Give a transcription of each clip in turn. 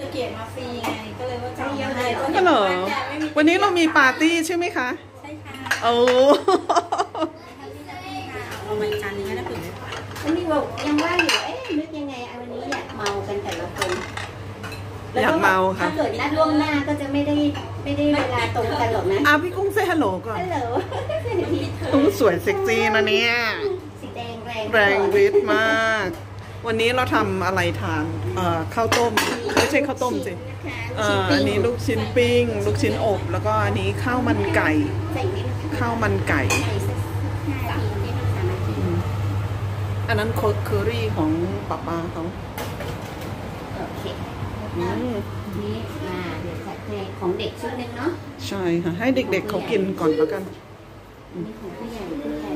ตะเกียบมาฟรีไงก็เลยว่าจะเอามาให้ก็เหรอวันนี้เรามีปาร์ตี้ใช่ไหมคะ ใช่ค่ะโอ้เอามาอีกจานหนึ่งก็ได้ถึงเลยวันนี้บอกยังว่าอยู่เอ๊ะนึกยังไงอะวันนี้อยากเมากันแต่ละคนอยากเมาค่ะถ้าเกิดนัดล่วงหน้าก็จะไม่ได้ไม่ได้เวลาตรงกันหรอกนะอาพี่กุ้ง say hello ก่อนฮัลโหลกุ้งสวยเซ็กซี่นะเนี่ยสีแดงแรงแรงฤทธิ์มาก วันนี้เราทำอะไรทานเอ่อข้าวต้มไม่ใช่ข้าวต้มสิเอ่ออันนี้ลูกชิ้นปิ้ง ลูกชิ้นอบ แล้วก็อันนี้ข้าวมันไก่ใส่นิดนึงข้าวมันไก่ใส่สักห้านาทีนิดนึงสามนาทีอันนั้นเคอรี่ของป๊าป้าเขาโอเคอืมนี่มาเดี๋ยวจัดให้ของเด็กชุดหนึงเนาะใช่ค่ะ ให้เด็กๆเขากินก่อนแล้วกัน อันนี้ของผู้ใหญ่ผู้ใหญ่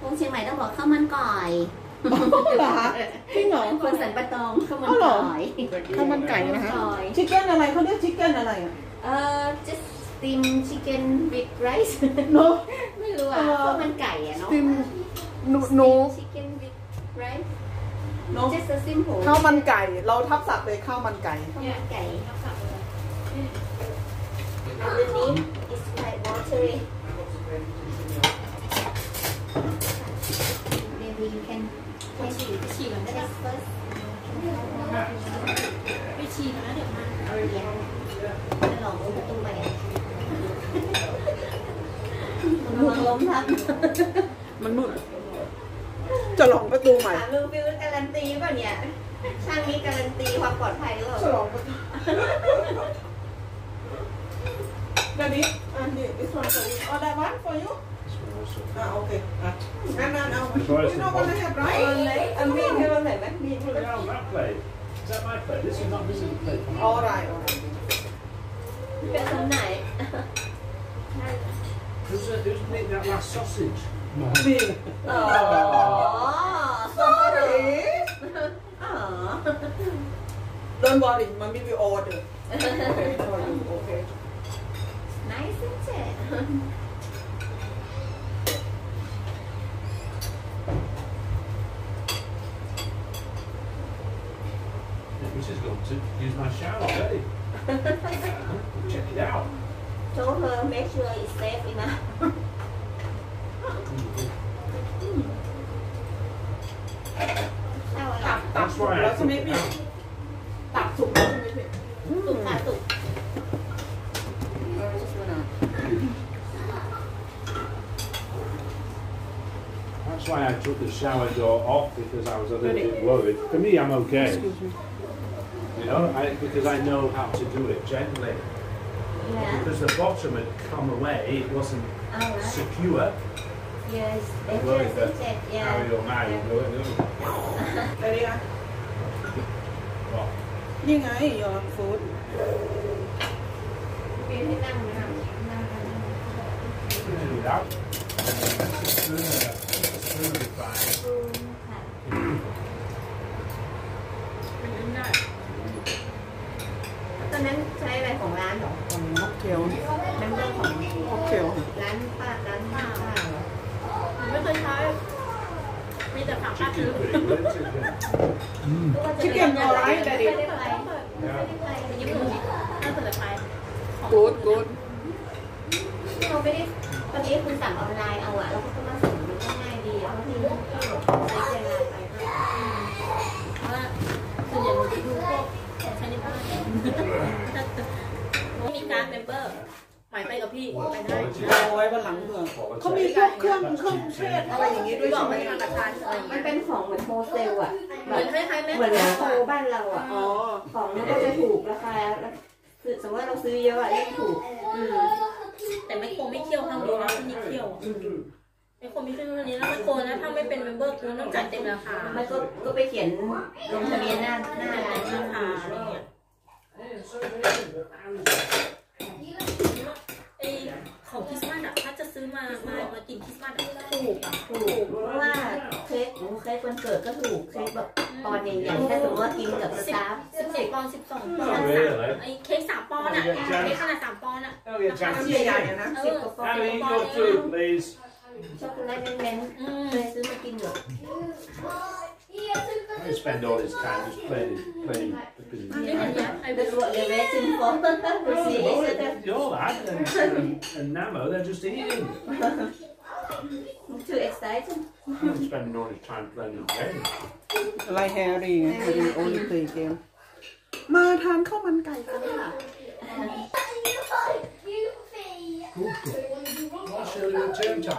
ก่วงเชียงใหม่ต้องบอกข้าวมันก่อย เหรอคะจริงเหรอ คนสันปะตองข้าวมัน อ๋อเหรอ ก่อย ข้าวมันไก่นะคะ ข้าวมันก่อย ชิคเก้นอะไรเขาเรียกชิคเก้นอะไรอ่ะ เอ่อ just steam chicken with rice โน ไม่รู้อ่ะ เออ ข้าวมันไก่อ่ะเนาะ ติมหนูหนู Steam chicken With rice โน just a simple ข้าวมันไก่ เราทับศัพท์เลยข้าวมันไก่ข้าวมันไก่ underneath is quite watery maybe you can ไปฉี่ไปฉี่ก่อนก็ได้ test first ไปฉี่ก่อนนะเดี๋ยวมา เอาเหรียญจะลองประตูไปอะระวังล้มทับ มันมืด จะลองประตูใหม่ถามลุงฟิวการันตีป่ะเนี่ยช่างนี้การันตีความปลอดภัยหรือเปล่าจะลองประตูเดี๋ยวนี้อันนี้ this one for you oh that one for you อ่าโอเคอะงั้นนั่นเอา you know what I have right อันมีดให้เราใส่ไหมมีดให้ Put เรา it on that plate. Is that my plate? This is not this is the plate. alright alright เป็นตรงไหน Who's, uh, who's made that last sausage? Me. Aww, sorry. Aww. Don't worry, mommy will order. Okay, for. Nice, isn't it? Which is going to use my shower today. Check it out. Told her make sure it's safe enough. ตับตับสุกแล้วใช่ไหมพี่ตับสุกแล้วใช่ไหมพี่ สุกค่ะสุก เออ just wanna That's why I took the shower door off because I was a little bit worried. For me, I'm okay. excuse me You know, I, because I know how to do it gently. yeah Because the bottom had come away, it wasn't alright secure. yes I'm better worried that isn't it yeah Harry or Mary yeah. will go, "Oh, อะไรอ่ะ what? นี่ไง your food เปลี่ยนให้นั่งนั่งนั่งนั่ง Do that. Spoon, uh, spoon is fine. ค่ะ ตอนนั้นใช้อะไรของร้านเหรอของ ค็อกเทล น้ำเรื่องของ ค็อกเทล ร้านป้าร้านป้าป้า มีแต่ผักป้าซื้อ Pretty good chicken. ก็ว่าจะ Chicken alright, Daddy ไม่ได้ไปไม่ได้ไป Yeah. ญี่ปุ่นผื่อใครของกูดกูดเราไม่ได้ตอนนี้คุณสั่งออนไลน์เอาอะแล้วเขาก็มาส่งมันก็ง่ายดีแล้วก็ทิ้งใช้เวลาไปมาก เพราะว่าส่วนใหญ่หนูจะดูพวกของใช้ในบ้านมีการเมมเบอร์หมายไปกับพี่ไปได้ เอาไว้วันหลังเผื่อเขามีพวก เครื่องเครื่องเทศอะไรอย่างนี้ด้วยบอกใช่ไหมไม่มาราคาอะไรอย่างมัเงี้นยเป็นของเหมือนโฮเซลอะเหแบมือบนคล้ายๆแม่เหมือนแมคโครบ้านเราอะอ๋อของมันก็จะถูกราคาแล้วคือสมมติว่าเราซื้อเยอะอะยิ่งถูกอืมแต่ไม่โคไม่เที่ยวเท่านี้นะที่นี่เที่ยวอะไม่โคไม่เที่ยวเท่านี้แล้วไม่โคนะถ้าไม่เป็นเมมเบอร์กูต้องจ่ายเต็มราคามันก็ก็ไปเขียนลงทะเบียนหน้าหน้าหน้าร้านราคาอะไรเงี้ยไอของคริสต์มาสอะถ้าจะซื้อมามามากินคริสต์มาสอะ ถูกอะถูกเพราะว่าเค้กหมูเค้กวันเกิดก็ถูกเค้กแบบปอนด์ใหญ่ๆถ้าสมมติว่ากินกับสิบตาฟสิบเอ็ดปอนด์สิบสองปอนด์ really? ไอเค้กสามปอนด์อะเค้กขนาดสามปอนด์อะ Oh, yeah, อัน Jack. ใหญ่ๆอะนะเอสิบอ กว่าปอน Abby, your food, please. ช็อกโกแลตเน้นอืมๆเคยซื้อมากินอยู่ I spend all his time just playing, playing. นี่อย่างเงี้ยไอ I เบ was ส what the racing for you're that and, and, and Namo, they're just eating. too exciting I'm spending all his time playing the game. อะไรแฮร์รี่ไงแฮร์รี่โอลิเพลย์เกมมาทานข้าวมันไก่กันค่ะ I'll show you a turn time.